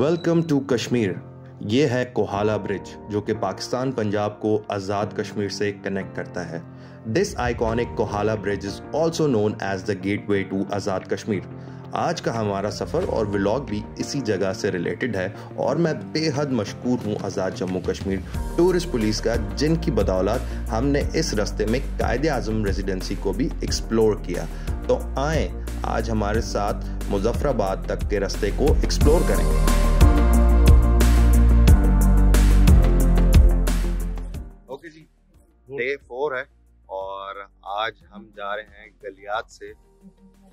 Welcome to Kashmir ये है Kohala bridge जो कि पाकिस्तान पंजाब को आज़ाद कश्मीर से कनेक्ट करता है। This iconic Kohala bridge is also known as the gateway to Azad Kashmir. आज का हमारा सफ़र और व्लॉग भी इसी जगह से रिलेटेड है और मैं बेहद मशहूर हूँ आज़ाद जम्मू कश्मीर टूरिस्ट पुलिस का, जिनकी बदौलत हमने इस रास्ते में कायद आज़म रेजिडेंसी को भी एक्सप्लोर किया। तो आए, आज हमारे साथ मुजफ्फराबाद तक के रास्ते को एक्सप्लोर करेंगे। डे फोर है और आज हम जा रहे हैं गलियात से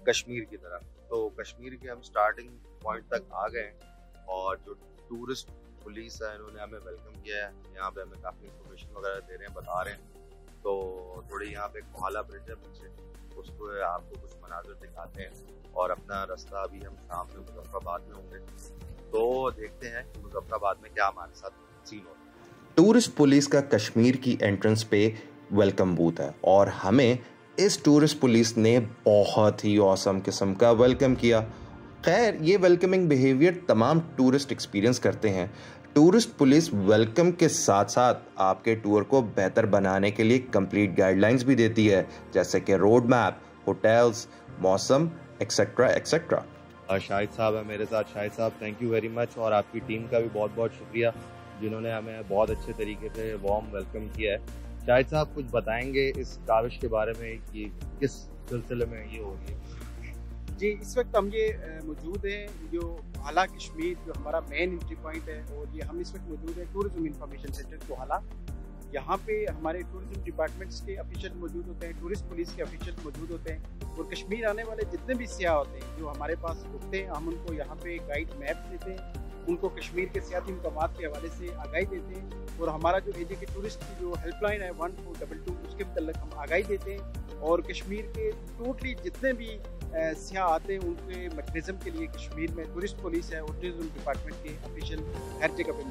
कश्मीर की तरफ़। तो कश्मीर के हम स्टार्टिंग पॉइंट तक आ गए और जो टूरिस्ट पुलिस है, इन्होंने हमें वेलकम किया है। यहाँ पे हमें काफ़ी इन्फॉर्मेशन वगैरह दे रहे हैं, बता रहे हैं। तो थोड़ी यहाँ पे कोहाला ब्रिज है पीछे। उसको आपको कुछ मनाजर दिखाते हैं और अपना रास्ता अभी हम शाम में मुजफ्फराबाद में होंगे। तो देखते हैं कि मुजफ्फराबाद में क्या हमारे साथ सीन होता है। टूरिस्ट पुलिस का कश्मीर की एंट्रेंस पे वेलकम बूथ है और हमें इस टूरिस्ट पुलिस ने बहुत ही औसम किस्म का वेलकम किया। खैर, ये वेलकमिंग बिहेवियर तमाम टूरिस्ट एक्सपीरियंस करते हैं। टूरिस्ट पुलिस वेलकम के साथ साथ आपके टूर को बेहतर बनाने के लिए कंप्लीट गाइडलाइंस भी देती है, जैसे कि रोड मैप होटल्स मौसम एक्सेट्रा एक्सेट्रा शाहिद साहब है मेरे साथ। शाहिद साहब थैंक यू वेरी मच और आपकी टीम का भी बहुत बहुत शुक्रिया। जिन्होंने हमें बहुत अच्छे तरीके से वार्म वेलकम किया है। शाहिद साहब कुछ बताएँगे इस काविश के बारे में कि किस सिलसिले में ये हो रही है? जी, इस वक्त हम ये मौजूद हैं, जो आला कश्मीर, जो हमारा मेन एंट्री पॉइंट है, और ये हम इस वक्त मौजूद हैं टूरिज़्म इंफॉर्मेशन सेंटर कोहाला। यहाँ पे हमारे टूरिज़्म डिपार्टमेंट्स के ऑफिशियल मौजूद होते हैं टूरिस्ट पुलिस के ऑफिशियल मौजूद होते हैं, और कश्मीर आने वाले जितने भी सियाह होते हैं, जो हमारे पास रुकते हैं, हम उनको यहाँ पे गाइड मैप देते हैं। उनको कश्मीर के सियाती मकाम के हवाले से आगाही देते हैं और हमारा जो एजे के टूरिस्ट की जो हेल्पलाइन है वन फोर डबल टू उसके मतलब हम आगाही देते हैं और कश्मीर के टोटली जितने भी सियाह आते हैं, उनके मैकेनिज्म के लिए कश्मीर में टूरिस्ट पुलिस है और टूरिज़्म डिपार्टमेंट के ऑफिशियल हर जगह पर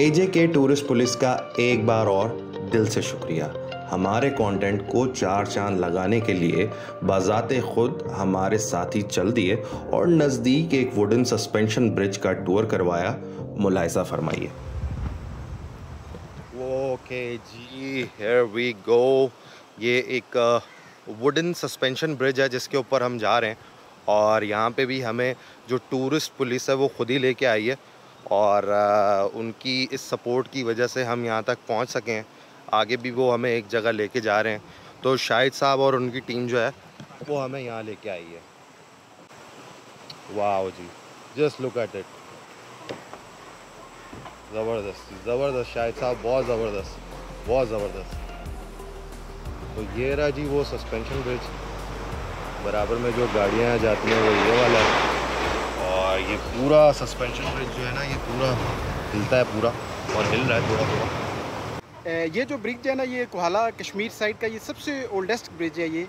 एजे के टूरिस्ट पुलिस का एक बार और दिल से शुक्रिया। हमारे कंटेंट को चार चाँद लगाने के लिए बाजाते खुद हमारे साथी चल दिए और नज़दीक एक वुडन सस्पेंशन ब्रिज का टूर करवाया मुलायजा फरमाइए। Okay ji here we go ये एक वुडन सस्पेंशन ब्रिज है जिसके ऊपर हम जा रहे हैं और यहाँ पे भी हमें जो टूरिस्ट पुलिस है वो खुद ही लेके आई है और uh, उनकी इस सपोर्ट की वजह से हम यहाँ तक पहुँच सके हैं। आगे भी वो हमें एक जगह लेके जा रहे हैं। तो शाहिद साहब और उनकी टीम जो है, वो हमें यहाँ लेके आई है। वाह जी जस्ट लुक एट इट ज़बरदस्त ज़बरदस्त शाहिद साहब, बहुत ज़बरदस्त बहुत ज़बरदस्त। तो ये रहा जी वो सस्पेंशन ब्रिज बराबर में जो गाड़ियाँ जाती हैं, वो ये वाला है। और ये पूरा सस्पेंशन ब्रिज जो है ना, ये पूरा हिलता है पूरा, और हिल रहा है थोड़ा थोड़ा ये जो ब्रिज है ना, ये कोहाला कश्मीर साइड का ये सबसे ओल्डेस्ट ब्रिज है ये।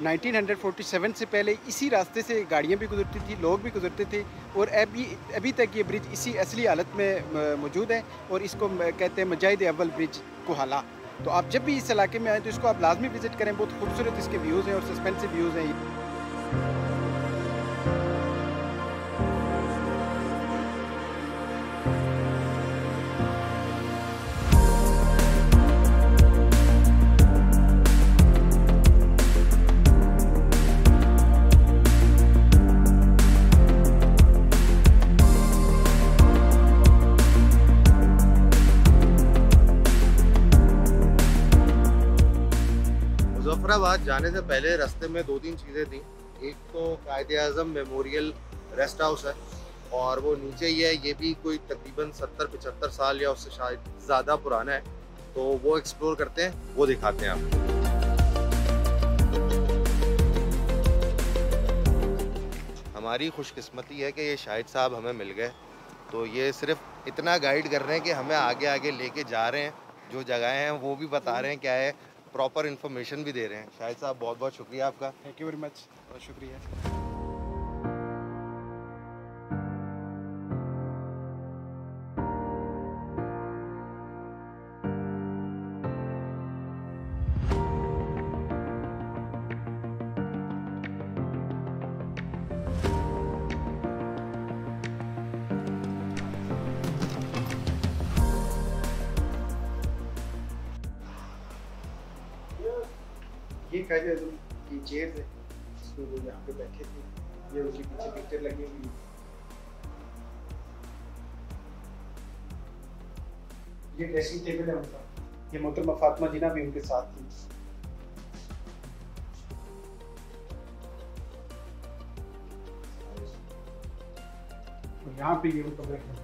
1947 से पहले इसी रास्ते से गाड़ियाँ भी गुजरती थी, लोग भी गुजरते थे और अभी अभी तक ये ब्रिज इसी असली हालत में मौजूद है और इसको कहते हैं मजाहिद अव्वल ब्रिज कोहाला। तो आप जब भी इस इलाके में आए तो इसको आप लाजमी विज़िट करें, बहुत खूबसूरत इसके व्यूज़ हैं और सस्पेंसिव व्यूज़ हैं मुजफ्फराबाद जाने से पहले रास्ते में दो तीन चीज़ें थी। एक तो कायद अजम मेमोरियल रेस्ट हाउस है और वो नीचे ही है। ये भी कोई तकरीबन सत्तर, पचहत्तर साल या उससे शायद ज़्यादा पुराना है। तो वो एक्सप्लोर करते हैं, वो दिखाते हैं आपको। हमारी खुशकिस्मती है कि ये शाहिद साहब हमें मिल गए। तो ये सिर्फ़ इतना गाइड कर रहे हैं कि हमें आगे आगे लेके जा रहे हैं। जो जगह हैं, वो भी बता रहे हैं क्या है। प्रॉपर इन्फॉर्मेशन भी दे रहे हैं। शाहिद साहब बहुत बहुत शुक्रिया आपका। थैंक यू वेरी मच बहुत शुक्रिया। ये कायद ये चेयर है इसमें वो यहाँ पे बैठे थे, ये उनके पीछे पिक्चर लगी हुई ये ड्रेसिंग टेबल है उनका। ये मोहतरमा फातिमा जिना भी उनके साथ थी। यहाँ पे ये उनको बैठे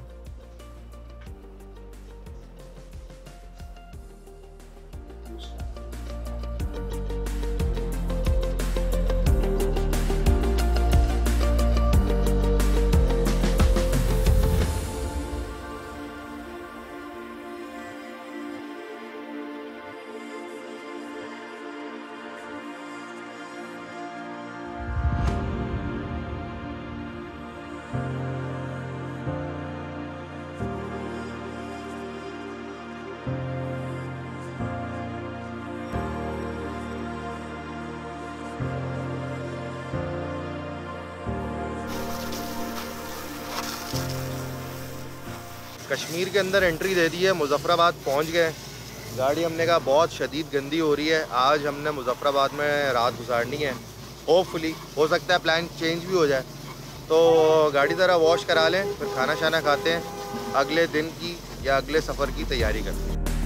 कश्मीर के अंदर एंट्री दे दी है, मुजफ्फराबाद पहुँच गए। गाड़ी हमने कहा, बहुत शदीद गंदी हो रही है, आज हमने मुजफ्फराबाद में रात गुजारनी है। होपफुली हो सकता है प्लान चेंज भी हो जाए। तो गाड़ी ज़रा वॉश करा लें, फिर खाना शाना खाते हैं। अगले दिन की या अगले सफ़र की तैयारी करते हैं।